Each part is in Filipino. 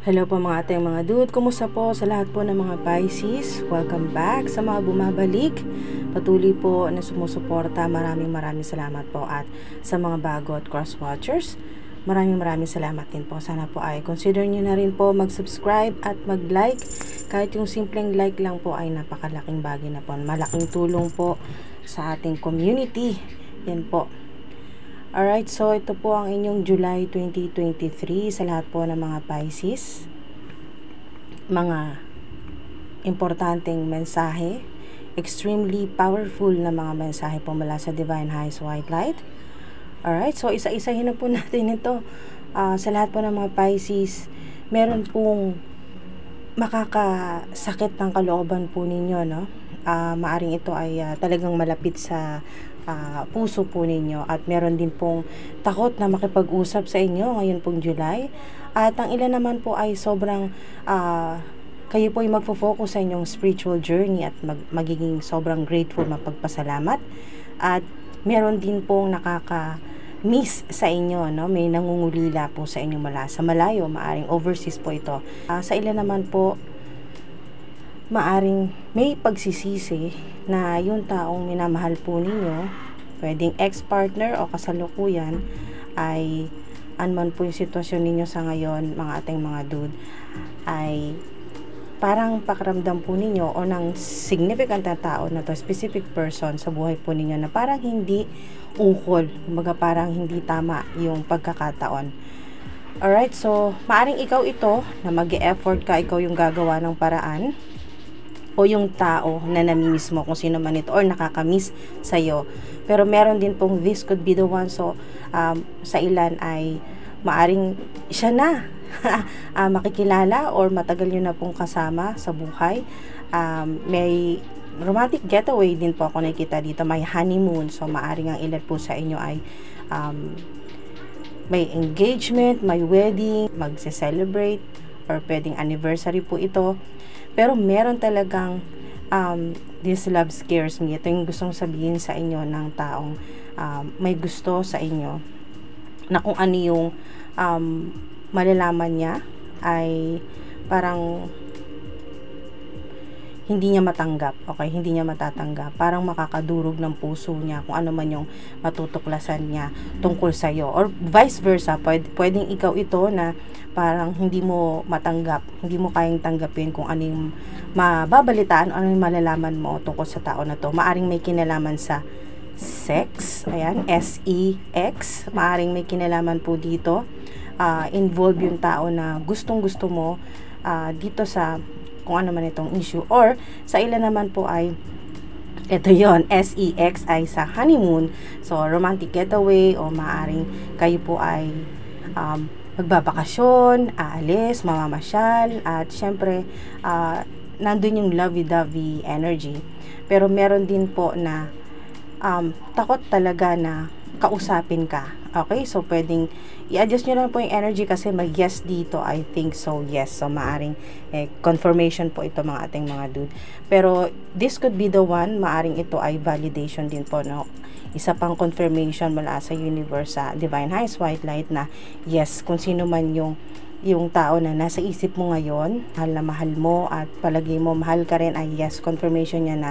Hello po mga ating mga dude, kumusta po sa lahat po ng mga Pisces? Welcome back sa mga bumabalik. Patuloy po na sumusuporta, maraming maraming salamat po at sa mga bago at cross watchers. Maraming maraming salamat din po. Sana po ay consider nyo na rin po mag-subscribe at mag-like. Kahit yung simpleng like lang po ay napakalaking bagay na po. Malaking tulong po sa ating community. Yan po. Alright, so ito po ang inyong July 2023 sa lahat po ng mga Pisces. Mga importanteng mensahe, extremely powerful na mga mensahe po mula sa Divine Highest White Light. Alright, so isa-isahin na po natin ito. Uh, sa lahat po ng mga Pisces, meron pong makakasakit ng kalooban po ninyo, no? Uh, maaring ito ay uh, talagang malapit sa uh, puso po ninyo at meron din pong takot na makipag-usap sa inyo ngayon pong July at ang ilan naman po ay sobrang uh, kayo po ay magfo-focus sa inyong spiritual journey at mag magiging sobrang grateful mapagpasalamat at meron din pong nakaka miss sa inyo, no? May nangungulila po sa inyo mula sa malayo, maaring overseas po ito. Uh, sa ilan naman po, maaring may pagsisisi na yung taong minamahal po ninyo, pwedeng ex-partner o kasalukuyan, ay anman po yung sitwasyon ninyo sa ngayon, mga ating mga dude, ay parang pakiramdam po ninyo o ng significant na tao na to, specific person sa buhay po ninyo na parang hindi ukol, kumbaga parang hindi tama yung pagkakataon. Alright, so maaring ikaw ito na mag effort ka, ikaw yung gagawa ng paraan o yung tao na namimiss mo kung sino man ito or nakakamiss sa'yo. Pero meron din pong this could be the one. So, um, sa ilan ay maaring siya na uh, makikilala or matagal nyo na pong kasama sa buhay. Um, may romantic getaway din po ako nakikita dito. May honeymoon. So, maaring ang ilan po sa inyo ay um, may engagement, may wedding, magse-celebrate, or pwedeng anniversary po ito. Pero meron talagang um, this love scares me. Ito yung gustong sabihin sa inyo ng taong um, may gusto sa inyo na kung ano yung um, malalaman niya ay parang hindi niya matanggap, okay? Hindi niya matatanggap. Parang makakadurog ng puso niya kung ano man yung matutuklasan niya tungkol sa iyo. Or vice versa, pwede, pwedeng ikaw ito na parang hindi mo matanggap, hindi mo kayang tanggapin kung ano yung mababalitaan, ano yung malalaman mo tungkol sa tao na to. Maaring may kinalaman sa sex, ayan, S-E-X, maaring may kinalaman po dito. Uh, involve yung tao na gustong gusto mo uh, dito sa kung ano man itong issue. Or, sa ilan naman po ay ito yon SEX ay sa honeymoon. So, romantic getaway o maaring kayo po ay um, magbabakasyon, aalis, mamamasyal, at syempre, uh, nandun yung lovey-dovey energy. Pero meron din po na um, takot talaga na kausapin ka. Okay? So, pwedeng i-adjust nyo lang po yung energy kasi may yes dito. I think so, yes. So, maaring eh, confirmation po ito mga ating mga dude. Pero, this could be the one. Maaring ito ay validation din po, no? Isa pang confirmation mula sa universe sa Divine Highest White Light na yes, kung sino man yung yung tao na nasa isip mo ngayon, mahal na mahal mo at palagi mo mahal ka rin ay yes, confirmation niya na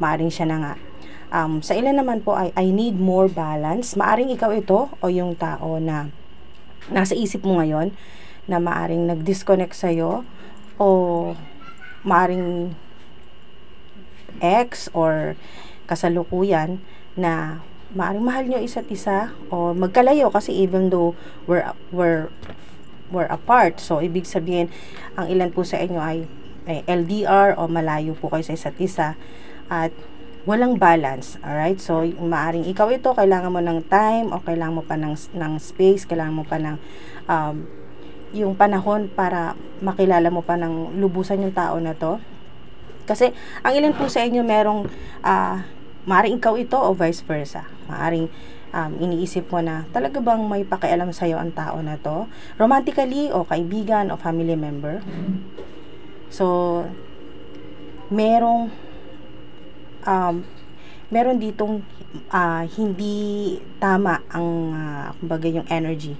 maaring siya na nga Um, sa ilan naman po ay I need more balance. Maaring ikaw ito o yung tao na nasa isip mo ngayon na maaring nag-disconnect sa'yo o maaring ex or kasalukuyan na maaring mahal nyo isa't isa o magkalayo kasi even though we're, we're, we're apart. So ibig sabihin ang ilan po sa inyo ay, ay LDR o malayo po kayo sa isa't isa. At walang balance. Alright? So, maaring ikaw ito, kailangan mo ng time o kailangan mo pa ng, ng space, kailangan mo pa ng um, yung panahon para makilala mo pa ng lubusan yung tao na to. Kasi, ang ilan po sa inyo merong uh, maaring ikaw ito o vice versa. Maaring um, iniisip mo na talaga bang may pakialam sa'yo ang tao na to? Romantically o kaibigan o family member? So, merong um, meron ditong uh, hindi tama ang uh, kumbaga yung energy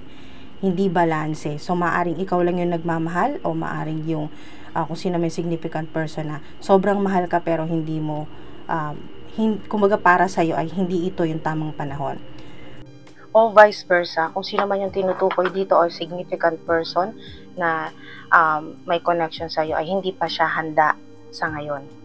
hindi balanse. So, maaring ikaw lang yung nagmamahal o maaring yung uh, kung sino may significant person na sobrang mahal ka pero hindi mo, um, hin, kumbaga para sa'yo ay hindi ito yung tamang panahon. O vice versa, kung sino man yung tinutukoy dito or significant person na um, may connection sa'yo ay hindi pa siya handa sa ngayon.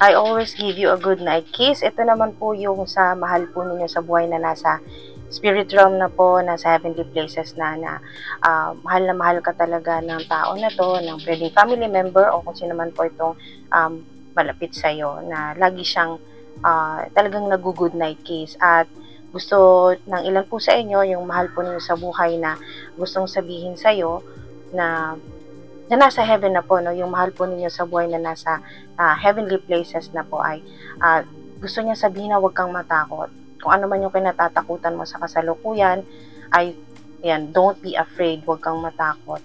I always give you a good night kiss. Ito naman po yung sa mahal po ninyo sa buhay na nasa spirit realm na po, nasa heavenly places na na uh, mahal na mahal ka talaga ng tao na to, ng pwedeng family member o kung sino man po itong um, malapit sa'yo na lagi siyang uh, talagang nag-good night kiss at gusto ng ilan po sa inyo yung mahal po ninyo sa buhay na gustong sabihin sa'yo na na nasa heaven na po, no, yung mahal po ninyo sa buhay na nasa uh, heavenly places na po ay uh, gusto niya sabihin na huwag kang matakot kung ano man yung kinatatakutan mo sa kasalukuyan, ay, yan, don't be afraid, huwag kang matakot.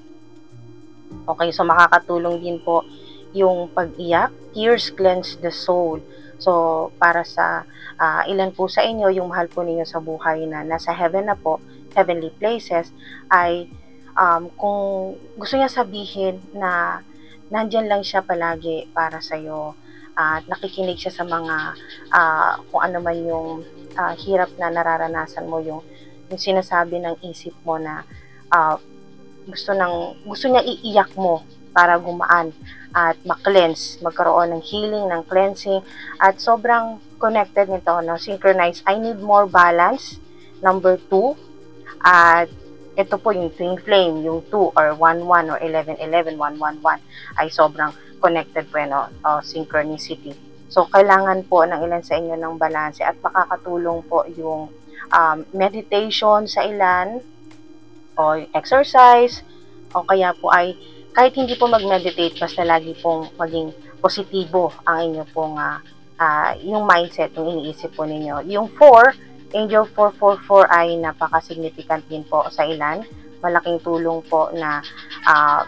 Okay, so makakatulong din po yung pag-iyak. Tears cleanse the soul. So, para sa uh, ilan po sa inyo, yung mahal po ninyo sa buhay na nasa heaven na po, heavenly places, ay um, kung gusto niya sabihin na nandyan lang siya palagi para sa'yo, at uh, nakikinig siya sa mga uh, kung ano man yung uh, hirap na nararanasan mo yung yung sinasabi ng isip mo na uh, gusto ng gusto niya iiyak mo para gumaan at ma-cleanse, magkaroon ng healing, ng cleansing at sobrang connected nito, no? Synchronize. I need more balance. Number 2. At ito po yung twin flame, yung 2 or 1-1 or 11-11, 1-1-1 ay sobrang connected po, no? Uh, synchronicity. So, kailangan po ng ilan sa inyo ng balanse at makakatulong po yung um, meditation sa ilan o exercise o kaya po ay kahit hindi po mag-meditate basta lagi pong maging positibo ang inyo pong uh, uh, yung mindset, yung iniisip po ninyo. Yung 4, Angel 444 ay napaka-significant din po sa ilan. Malaking tulong po na uh,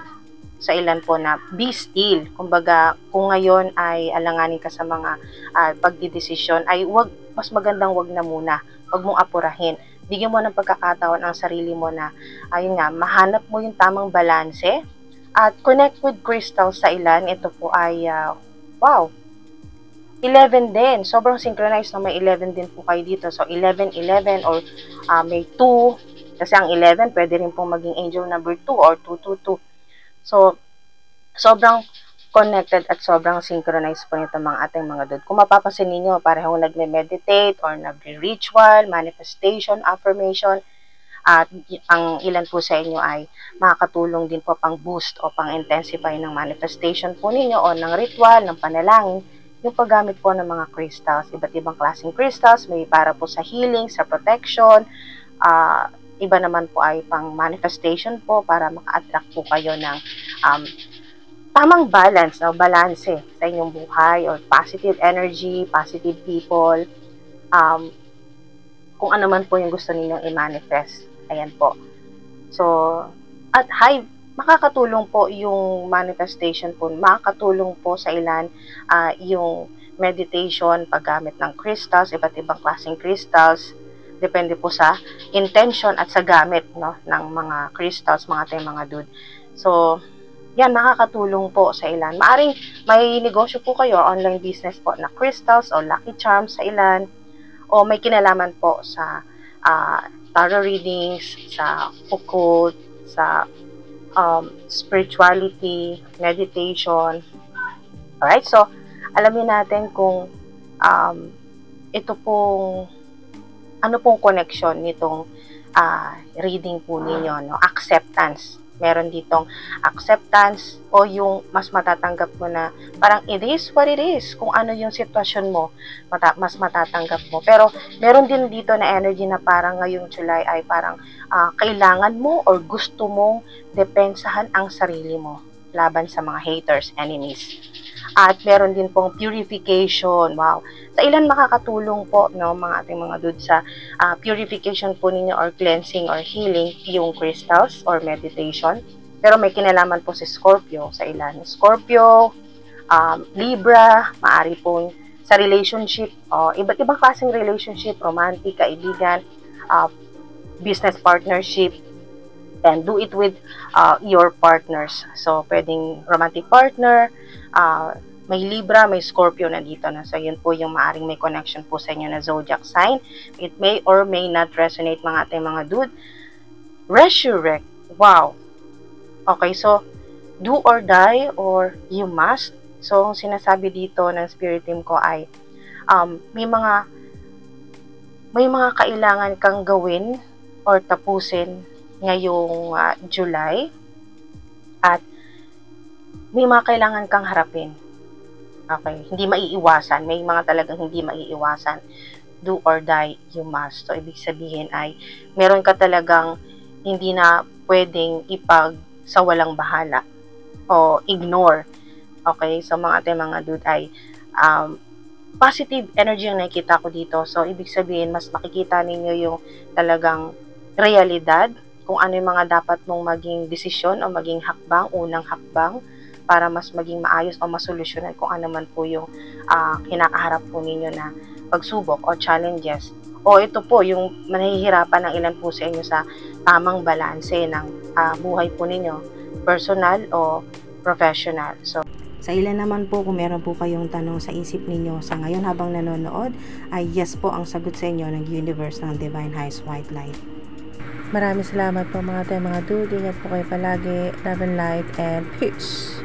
sa ilan po na be still. Kumbaga, kung ngayon ay alanganin ka sa mga uh, pagdidesisyon, ay wag, mas magandang wag na muna. Wag mong apurahin. Bigyan mo ng pagkakataon ang sarili mo na, ayun nga, mahanap mo yung tamang balanse. At connect with crystal sa ilan. Ito po ay, uh, wow, 11 din. Sobrang synchronized na may 11 din po kayo dito. So, 11, 11 or uh, may 2. Kasi ang 11 pwede rin pong maging angel number 2 or 222. So, sobrang connected at sobrang synchronized po nito mga ating mga dud. Kung mapapansin ninyo, parehong nagme-meditate or nagre-ritual, manifestation, affirmation, at ang ilan po sa inyo ay makakatulong din po pang boost o pang intensify ng manifestation po ninyo o ng ritual, ng panalangin, yung paggamit po ng mga crystals, iba't ibang klaseng crystals, may para po sa healing, sa protection, uh, iba naman po ay pang manifestation po para maka-attract po kayo ng um, tamang balance o balanse sa inyong buhay or positive energy, positive people, um, kung ano man po yung gusto ninyong i-manifest. Ayan po. So, at high, makakatulong po yung manifestation po, makakatulong po sa ilan uh, yung meditation, paggamit ng crystals, iba't ibang klaseng crystals, Depende po sa intention at sa gamit no, ng mga crystals, mga ating mga dude. So, yan, makakatulong po sa ilan. Maaring may negosyo po kayo, online business po na crystals o lucky charms sa ilan, o may kinalaman po sa uh, tarot readings, sa occult, sa um, spirituality, meditation. Alright, so alamin natin kung um, ito pong ano pong connection nitong uh, reading po ninyo, no? Acceptance. Meron ditong acceptance o yung mas matatanggap mo na parang it is what it is. Kung ano yung sitwasyon mo, mata- mas matatanggap mo. Pero meron din dito na energy na parang ngayong July ay parang uh, kailangan mo or gusto mong depensahan ang sarili mo laban sa mga haters, enemies. At meron din pong purification. Wow. Sa ilan makakatulong po, no, mga ating mga dudes sa uh, purification po ninyo or cleansing or healing yung crystals or meditation. Pero may kinalaman po si Scorpio sa ilan. Scorpio, um, Libra, maari po sa relationship, uh, iba't ibang klaseng relationship, romantic, kaibigan, uh, business partnership, and do it with uh, your partners. So, pwedeng romantic partner, uh, may Libra, may Scorpio na dito na. So, yun po yung maaring may connection po sa inyo na zodiac sign. It may or may not resonate mga ating mga dude. Resurrect. Wow. Okay, so, do or die or you must. So, ang sinasabi dito ng spirit team ko ay um, may mga may mga kailangan kang gawin or tapusin ngayong uh, July at may mga kailangan kang harapin Okay, hindi maiiwasan. May mga talagang hindi maiiwasan. Do or die, you must. So, ibig sabihin ay, meron ka talagang hindi na pwedeng ipag sa walang bahala o ignore. Okay, so mga ating mga dude ay um, positive energy yung nakikita ko dito. So, ibig sabihin, mas makikita ninyo yung talagang realidad, kung ano yung mga dapat mong maging desisyon o maging hakbang, unang hakbang, para mas maging maayos o masolusyonan kung ano man po yung uh, kinakaharap po ninyo na pagsubok o challenges. O ito po, yung manahihirapan ng ilan po sa inyo sa tamang balanse ng uh, buhay po ninyo, personal o professional. So, sa ilan naman po kung meron po kayong tanong sa isip ninyo sa ngayon habang nanonood, ay yes po ang sagot sa inyo ng universe ng Divine Highest White Light. Maraming salamat po mga tayo mga dude. Ingat po kayo palagi. Love and light and peace.